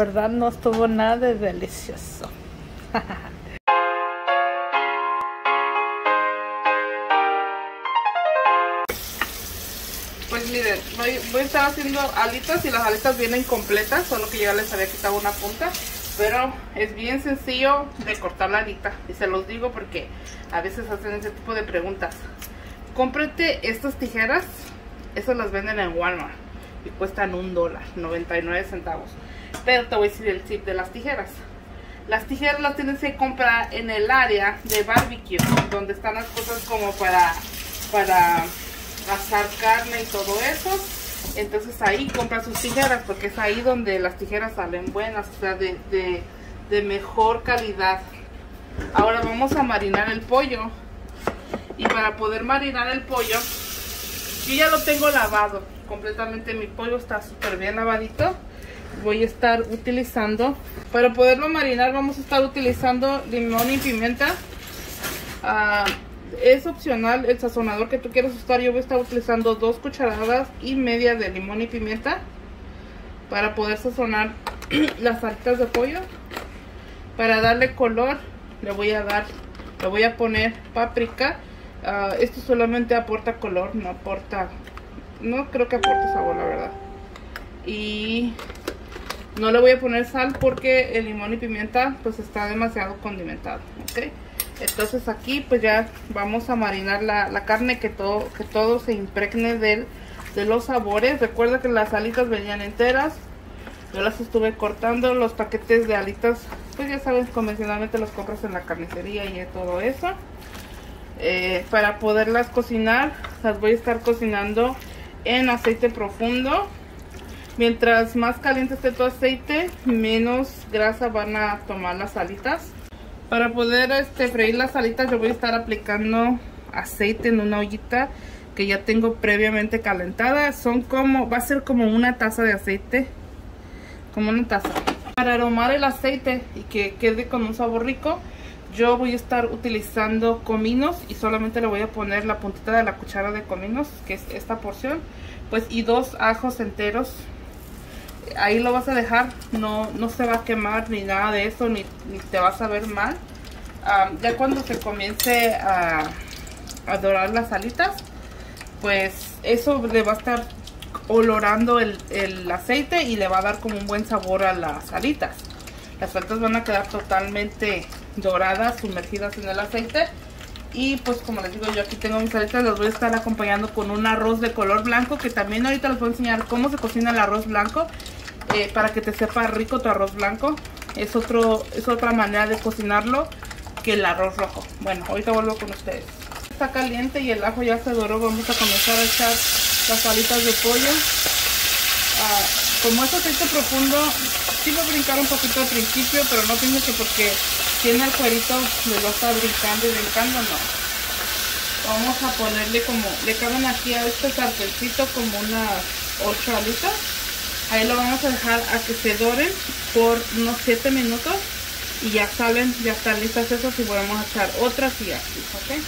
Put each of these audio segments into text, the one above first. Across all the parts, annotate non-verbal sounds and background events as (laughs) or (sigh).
verdad no estuvo nada de delicioso. (laughs) Pues miren, voy, voy a estar haciendo alitas y las alitas vienen completas, solo que ya les había quitado una punta. Pero es bien sencillo de cortar la alita. Y se los digo porque a veces hacen ese tipo de preguntas. Cómprate estas tijeras. Esas las venden en Walmart. Y cuestan un dólar, 99 centavos. Pero te voy a decir el tip de las tijeras. Las tijeras las tienes que comprar en el área de barbecue. Donde están las cosas como para... para asar carne y todo eso. Entonces ahí compra sus tijeras porque es ahí donde las tijeras salen buenas, o sea, de, de, de mejor calidad. Ahora vamos a marinar el pollo. Y para poder marinar el pollo, yo ya lo tengo lavado completamente. Mi pollo está súper bien lavadito. Voy a estar utilizando, para poderlo marinar vamos a estar utilizando limón y pimienta. Uh, es opcional el sazonador que tú quieras usar. Yo voy a estar utilizando dos cucharadas y media de limón y pimienta para poder sazonar (clears throat) las alitas de pollo. Para darle color le voy a dar, le voy a poner paprika. Uh, esto solamente aporta color, no aporta, no creo que aporte sabor la verdad. Y no le voy a poner sal porque el limón y pimienta pues está demasiado condimentado, ¿ok? Entonces aquí pues ya vamos a marinar la, la carne que todo, que todo se impregne de, los sabores. Recuerda que las alitas venían enteras. Yo las estuve cortando. Los paquetes de alitas, pues ya sabes, convencionalmente los compras en la carnicería y todo eso. Eh, para poderlas cocinar, las voy a estar cocinando en aceite profundo. Mientras más caliente esté tu aceite, menos grasa van a tomar las alitas. Para poder este, freír las alitas yo voy a estar aplicando aceite en una ollita que ya tengo previamente calentada. Son como, va a ser como una taza de aceite, como una taza. Para aromar el aceite y que quede con un sabor rico, yo voy a estar utilizando cominos y solamente le voy a poner la puntita de la cuchara de cominos, que es esta porción, pues y dos ajos enteros ahí lo vas a dejar, no, no se va a quemar ni nada de eso, ni, ni te vas a ver mal. Um, ya cuando se comience a, a, dorar las alitas, pues eso le va a estar olorando el, el, aceite y le va a dar como un buen sabor a las alitas. Las alitas van a quedar totalmente doradas, sumergidas en el aceite. Y pues como les digo, yo aquí tengo mis alitas, las voy a estar acompañando con un arroz de color blanco, que también ahorita les voy a enseñar cómo se cocina el arroz blanco. Eh, para que te sepa rico tu arroz blanco. Es, otro, es otra manera de cocinarlo que el arroz rojo. Bueno, ahorita vuelvo con ustedes. Está caliente y el ajo ya se doró. Vamos a comenzar a echar las alitas de pollo. Ah, como es aceite profundo, sí va a brincar un poquito al principio, pero no pienso que porque tiene el cuerito le va a brincando y brincando, no. Vamos a ponerle como, le caben aquí a este sartencito como unas 8 alitas. Ahí lo vamos a dejar a que se doren por unos 7 minutos y ya salen, ya están listas esas y volvemos a echar otras y así, ¿ok?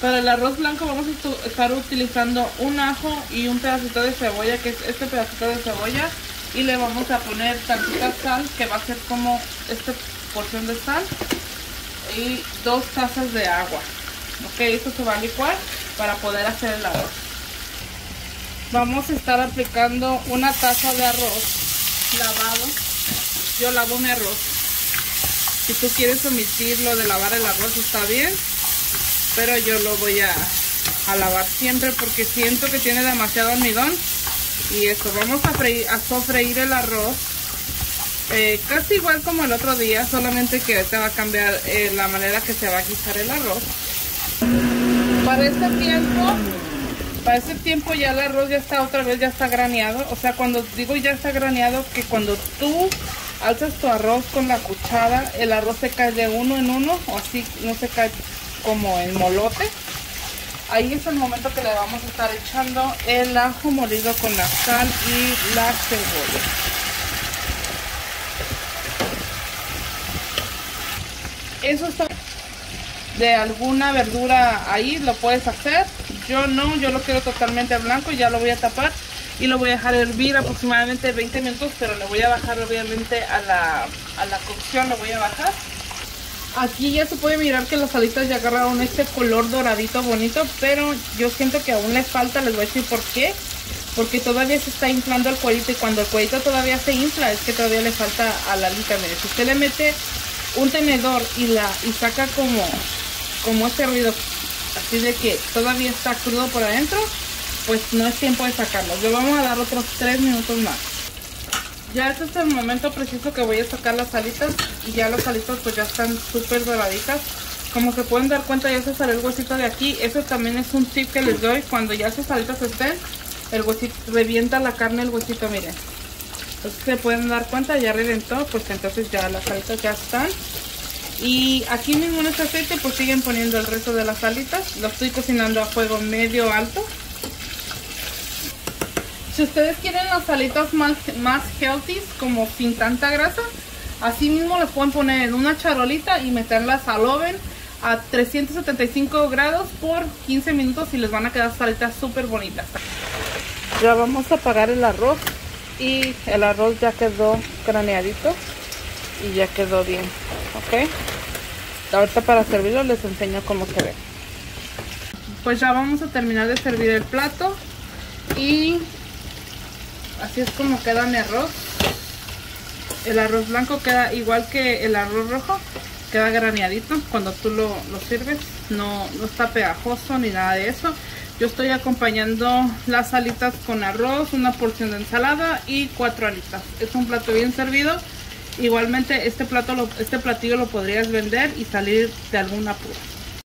Para el arroz blanco vamos a estar utilizando un ajo y un pedacito de cebolla, que es este pedacito de cebolla. Y le vamos a poner tantita sal, que va a ser como esta porción de sal. Y dos tazas de agua. Ok, esto se va a licuar para poder hacer el arroz. Vamos a estar aplicando una taza de arroz lavado. Yo lavo mi arroz. Si tú quieres omitir lo de lavar el arroz está bien. Pero yo lo voy a, lavar siempre porque siento que tiene demasiado almidón. Y eso, vamos a, freír, a sofreír el arroz. Eh, casi igual como el otro día, solamente que te va a cambiar eh, la manera que se va a guisar el arroz. Para este tiempo, para este tiempo ya el arroz ya está otra vez, ya está graneado. O sea, cuando digo ya está graneado, que cuando tú alzas tu arroz con la cuchara, el arroz se cae de uno en uno, o así no se cae como en molote. Ahí es el momento que le vamos a estar echando el ajo molido con la sal y la cebolla. Eso está de alguna verdura ahí, lo puedes hacer. Yo no, yo lo quiero totalmente blanco y ya lo voy a tapar. y lo voy a dejar hervir aproximadamente 20 minutos, pero le voy a bajar obviamente a la, a la cocción, lo voy a bajar. Aquí ya se puede mirar que las alitas ya agarraron este color doradito bonito, pero yo siento que aún le falta, les voy a decir por qué. Porque todavía se está inflando el cuerito y cuando el cuerito todavía se infla es que todavía le falta a la alita. Mire, si usted le mete un tenedor y la y saca como, como este ruido así de que todavía está crudo por adentro, pues no es tiempo de sacarlo. Le vamos a dar otros 3 minutos más. Ya este es el momento preciso que voy a sacar las alitas y ya las alitas pues ya están súper doraditas. Como se pueden dar cuenta ya se salió el huesito de aquí. Eso también es un tip que les doy. Cuando ya sus alitas estén, el huesito revienta la carne el huesito, miren. Entonces se pueden dar cuenta, ya reventó, pues entonces ya las alitas ya están. Y aquí mismo en este aceite pues siguen poniendo el resto de las alitas. Lo estoy cocinando a fuego medio alto. Si ustedes quieren las alitas más, más healthy, como sin tanta grasa, así mismo las pueden poner en una charolita y meterlas al oven a 375 grados por 15 minutos y les van a quedar salitas súper bonitas. Ya vamos a apagar el arroz y el arroz ya quedó craneadito y ya quedó bien, ¿ok? Ahorita para servirlo les enseño cómo se ve. Pues ya vamos a terminar de servir el plato y así es como queda mi arroz. El arroz blanco queda igual que el arroz rojo, queda graneadito cuando tú lo, sirves, no, no está pegajoso ni nada de eso. Yo estoy acompañando las alitas con arroz, una porción de ensalada y cuatro alitas. Es un plato bien servido. Igualmente este plato, este platillo lo podrías vender y salir de algún apuro.